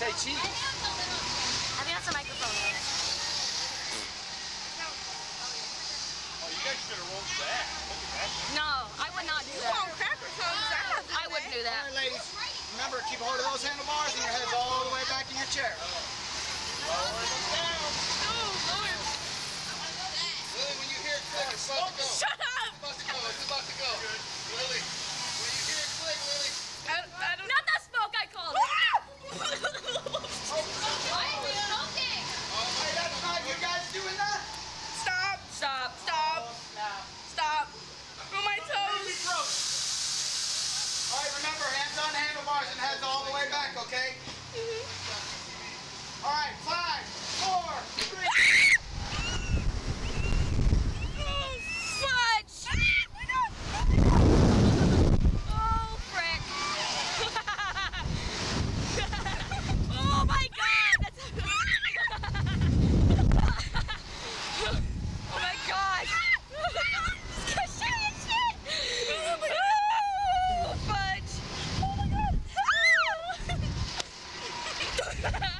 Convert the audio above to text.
say cheese. I think that's a microphone. Oh, you guys should have rolled that. Look at that. No, I would not do that. want cracker cones? I wouldn't do that. right, ladies. Remember, keep a hold of those handlebars and your head's all the way back in your chair. handlebars and heads all the way back, okay? Ha ha!